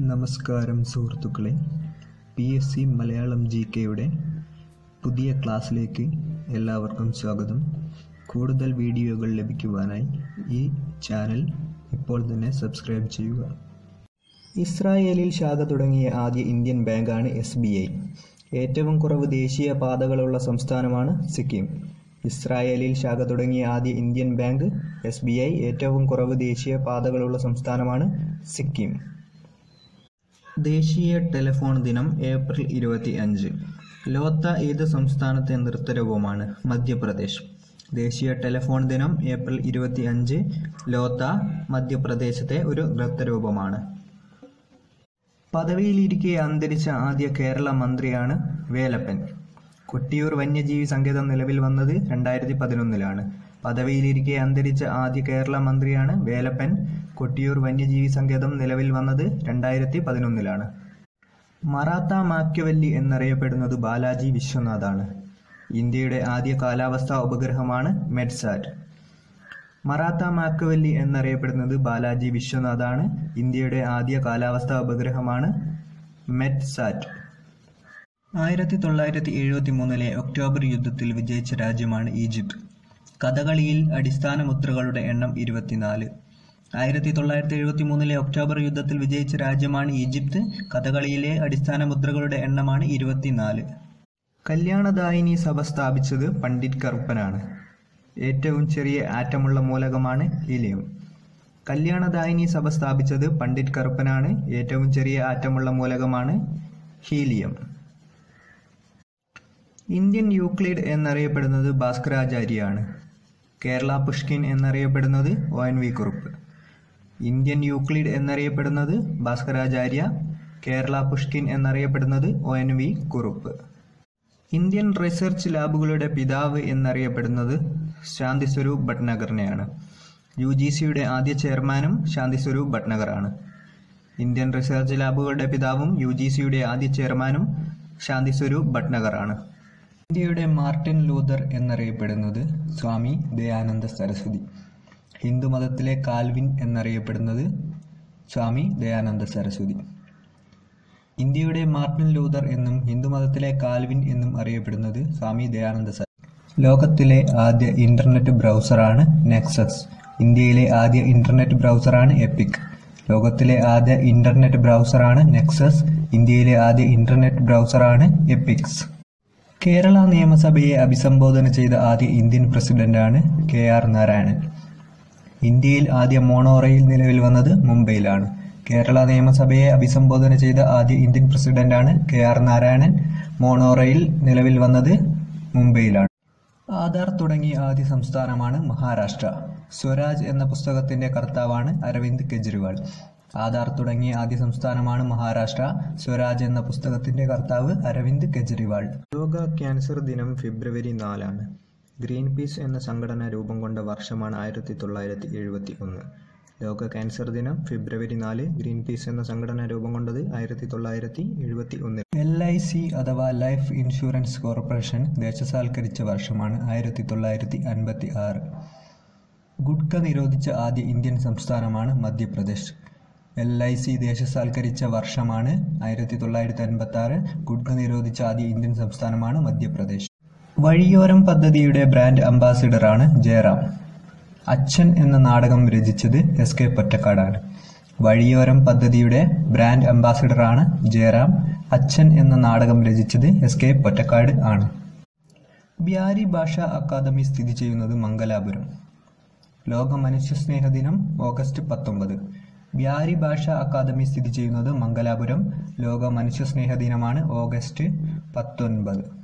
നമസ്കാരം സുഹൃത്തുക്കളെ. P S C Malayalam G കെയുടെ പുതിയ ക്ലാസ്സിലേക്ക് എല്ലാവർക്കും സ്വാഗതം. കൂടുതൽ വീഡിയോകൾ ലഭിക്കുവാനായി ഈ ചാനൽ ഇപ്പോൾ തന്നെ സബ്സ്ക്രൈബ് ചെയ്യുക. ഇസ്രായേലിൽ ശാഖ തുടങ്ങിയ ആദ്യ ഇന്ത്യൻ ബാങ്കാണ് എസ് ബി ഐ ഏറ്റവും കുറവ് ദേശീയ പാതകളുള്ള സംസ്ഥാനമാണ് സിക്കിം. ഇസ്രായേലിൽ ശാഖ തുടങ്ങിയ ആദ്യ ഇന്ത്യൻ ബാങ്ക് എസ് ഏറ്റവും കുറവ് ദേശീയ പാതകളുള്ള സംസ്ഥാനമാണ് സിക്കിം. ദേശീയ ടെലിഫോൺ ദിനം ഏപ്രിൽ ഇരുപത്തി അഞ്ച് ലോത്ത ഏത് സംസ്ഥാനത്തെ നൃത്തരൂപമാണ്? മധ്യപ്രദേശ്. ദേശീയ ടെലിഫോൺ ദിനം ഏപ്രിൽ ഇരുപത്തി അഞ്ച് ലോത്ത മധ്യപ്രദേശത്തെ ഒരു നൃത്തരൂപമാണ്. പദവിയിലിരിക്കെ അന്തരിച്ച ആദ്യ കേരള മന്ത്രിയാണ് വേലപ്പൻ. കൊട്ടിയൂർ വന്യജീവി സങ്കേതം നിലവിൽ വന്നത് രണ്ടായിരത്തി പതിനൊന്നിലാണ്. പദവിയിലിരിക്കെ അന്തരിച്ച ആദ്യ കേരള മന്ത്രിയാണ് വേലപ്പൻ. കൊട്ടിയൂർ വന്യജീവി സങ്കേതം നിലവിൽ വന്നത് രണ്ടായിരത്തി പതിനൊന്നിലാണ് മറാത്ത മാക്യവല്ലി എന്നറിയപ്പെടുന്നത് ബാലാജി വിശ്വനാഥാണ്. ഇന്ത്യയുടെ ആദ്യ കാലാവസ്ഥാ ഉപഗ്രഹമാണ് മെഡ്സാറ്റ്. മറാത്ത മാക്കവല്ലി എന്നറിയപ്പെടുന്നത് ബാലാജി വിശ്വനാഥാണ്. ഇന്ത്യയുടെ ആദ്യ കാലാവസ്ഥാ ഉപഗ്രഹമാണ് മെറ്റ്സാറ്റ് ആയിരത്തി തൊള്ളായിരത്തി എഴുപത്തി മൂന്നിലെ ഒക്ടോബർ യുദ്ധത്തിൽ വിജയിച്ച രാജ്യമാണ് ഈജിപ്ത്. കഥകളിയിൽ അടിസ്ഥാന മുദ്രകളുടെ എണ്ണം ഇരുപത്തിനാല്. ആയിരത്തി തൊള്ളായിരത്തി എഴുപത്തി മൂന്നിലെ ഒക്ടോബർ യുദ്ധത്തിൽ വിജയിച്ച രാജ്യമാണ് ഈജിപ്ത്. കഥകളിയിലെ അടിസ്ഥാന മുദ്രകളുടെ എണ്ണമാണ് ഇരുപത്തിനാല്. കല്യാണദായിനി സഭ സ്ഥാപിച്ചത് പണ്ഡിറ്റ് കറുപ്പനാണ്. ഏറ്റവും ചെറിയ ആറ്റമുള്ള മൂലകമാണ് ഹീലിയം കല്യാണദായിനി സഭ സ്ഥാപിച്ചത് പണ്ഡിറ്റ് കറുപ്പനാണ്. ഏറ്റവും ചെറിയ ആറ്റമുള്ള മൂലകമാണ് ഹീലിയം. ഇന്ത്യൻ യൂക്ലിഡ് എന്നറിയപ്പെടുന്നത് ഭാസ്കരാചാര്യാണ് കേരള പുഷ്കിൻ എന്നറിയപ്പെടുന്നത് O N V Kurup. Indian Euclid എന്നറിയപ്പെടുന്നത് ഭാസ്കരാചാര്യ. കേരള പുഷ്കിൻ എന്നറിയപ്പെടുന്നത് O N V Kurup. Indian research ലാബുകളുടെ പിതാവ് എന്നറിയപ്പെടുന്നത് ശാന്തിസ്വരൂപ് ഭട്നഗറിനെയാണ്. യു ജി സിയുടെ ആദ്യ ചെയർമാനും ശാന്തിസ്വരൂപ് ഭട്നഗറാണ്. ഇന്ത്യൻ റിസർച്ച് ലാബുകളുടെ പിതാവും യു ജി സിയുടെ ആദ്യ ചെയർമാനും ശാന്തിസ്വരൂപ് ഭട്നഗറാണ്. ഇന്ത്യയുടെ മാർട്ടിൻ ലൂതർ എന്നറിയപ്പെടുന്നത് സ്വാമി ദയാനന്ദ സരസ്വതി. ഹിന്ദു മതത്തിലെ കാൽവിൻ എന്നറിയപ്പെടുന്നത് സ്വാമി ദയാനന്ദ സരസ്വതി. ഇന്ത്യയുടെ മാർട്ടിൻ ലൂതർ എന്നും ഹിന്ദു മതത്തിലെ കാൽവിൻ എന്നും അറിയപ്പെടുന്നത് സ്വാമി ദയാനന്ദ സരസ്വതി ലോകത്തിലെ ആദ്യ ഇന്റർനെറ്റ് ബ്രൗസറാണ് നെക്സസ് ഇന്ത്യയിലെ ആദ്യ ഇന്റർനെറ്റ് ബ്രൗസറാണ് എപ്പിക് ലോകത്തിലെ ആദ്യ ഇന്റർനെറ്റ് ബ്രൗസറാണ് നെക്സസ് ഇന്ത്യയിലെ ആദ്യ ഇന്റർനെറ്റ് ബ്രൗസറാണ് എപ്പിക്സ് കേരള നിയമസഭയെ അഭിസംബോധന ചെയ്ത ആദ്യ ഇന്ത്യൻ പ്രസിഡന്റാണ് കെ ആർ നാരായണൻ. ഇന്ത്യയിൽ ആദ്യ മോണോ റെയിൽ നിലവിൽ വന്നത് മുംബൈയിലാണ്. കേരള നിയമസഭയെ അഭിസംബോധന ചെയ്ത ആദ്യ ഇന്ത്യൻ പ്രസിഡന്റാണ് K R Narayanan. Monorail നിലവിൽ വന്നത് മുംബൈയിലാണ്. ആധാർ തുടങ്ങിയ ആദ്യ സംസ്ഥാനമാണ് മഹാരാഷ്ട്ര. സ്വരാജ് എന്ന പുസ്തകത്തിന്റെ കർത്താവാണ് അരവിന്ദ് കെജ്രിവാൾ. ആധാർ തുടങ്ങിയ ആദ്യ സംസ്ഥാനമാണ് മഹാരാഷ്ട്ര. സ്വരാജ് എന്ന പുസ്തകത്തിന്റെ കർത്താവ് അരവിന്ദ് കെജ്രിവാൾ. ലോക ക്യാൻസർ ദിനം ഫെബ്രുവരി നാലാണ്. ഗ്രീൻ പീസ് എന്ന സംഘടന രൂപം കൊണ്ട വർഷമാണ് ആയിരത്തി തൊള്ളായിരത്തി എഴുപത്തി ഒന്ന് ലോക ക്യാൻസർ ദിനം ഫെബ്രുവരി നാല് ഗ്രീൻ പീസ് എന്ന സംഘടന രൂപം കൊണ്ടത് ആയിരത്തി തൊള്ളായിരത്തി എഴുപത്തി ഒന്ന് എൽ ഐ സി അഥവാ ലൈഫ് ഇൻഷുറൻസ് കോർപ്പറേഷൻ ദേശസാൽക്കരിച്ച വർഷമാണ് ആയിരത്തി തൊള്ളായിരത്തി അൻപത്തി ആറ് ഗുഡ്ക നിരോധിച്ച ആദ്യ ഇന്ത്യൻ സംസ്ഥാനമാണ് മധ്യപ്രദേശ്. എൽ ഐ സി ദേശസാൽക്കരിച്ച വർഷമാണ് ആയിരത്തി തൊള്ളായിരത്തി അൻപത്തി ആറ് ഗുഡ്ക നിരോധിച്ച ആദ്യ ഇന്ത്യൻ സംസ്ഥാനമാണ് മധ്യപ്രദേശ്. വഴിയോരം പദ്ധതിയുടെ ബ്രാൻഡ് അംബാസിഡറാണ് ജയറാം. അച്ഛൻ എന്ന നാടകം രചിച്ചത് എസ് കെ പൊറ്റക്കാടാണ്. വഴിയോരം പദ്ധതിയുടെ ബ്രാൻഡ് അംബാസിഡറാണ് ജയറാം. അച്ഛൻ എന്ന നാടകം രചിച്ചത് എസ് കെ പൊറ്റക്കാട് ആണ്. ബ്യാരി ഭാഷ അക്കാദമി സ്ഥിതി ചെയ്യുന്നത് മംഗലാപുരം. ലോക മനുഷ്യ സ്നേഹ ദിനം ഓഗസ്റ്റ് പത്തൊമ്പത്. ബ്യാരി ഭാഷ അക്കാദമി സ്ഥിതി ചെയ്യുന്നത് മംഗലാപുരം. ലോക മനുഷ്യസ്നേഹ ദിനമാണ് ഓഗസ്റ്റ് പത്തൊൻപത്.